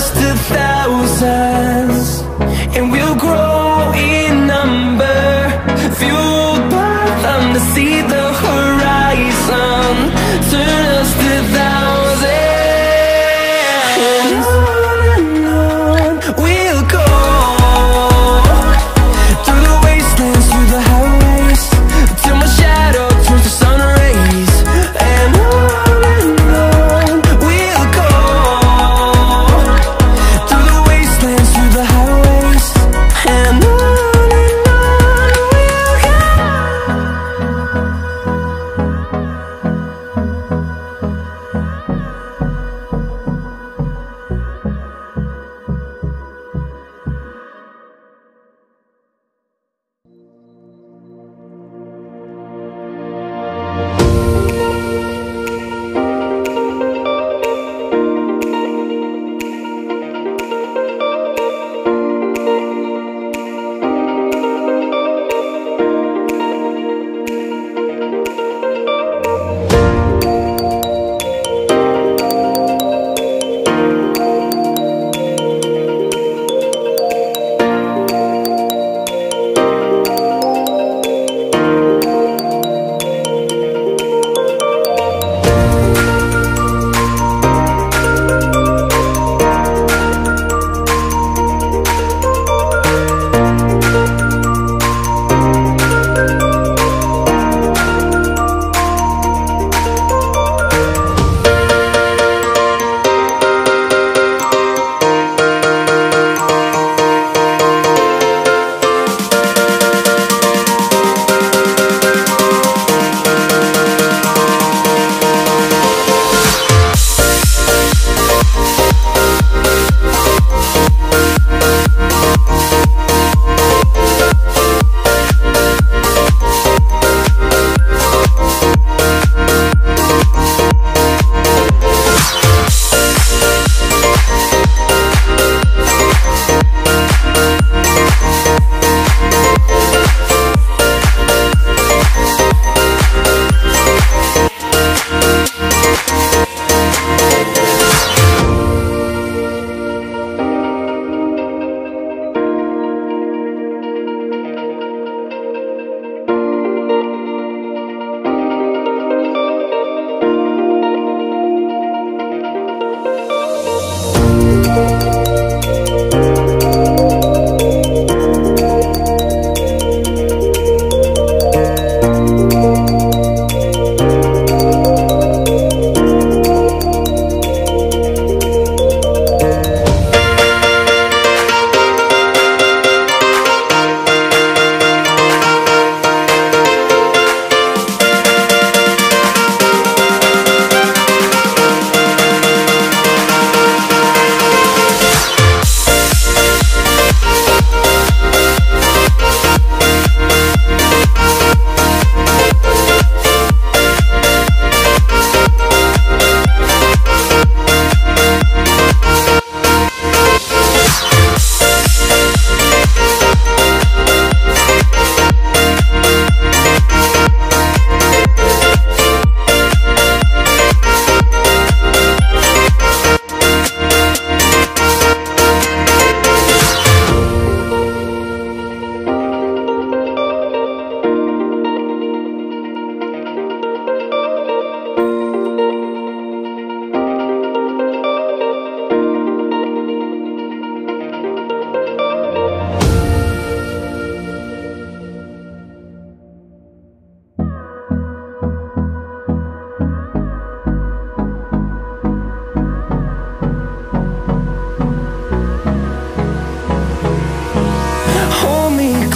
just a thousand.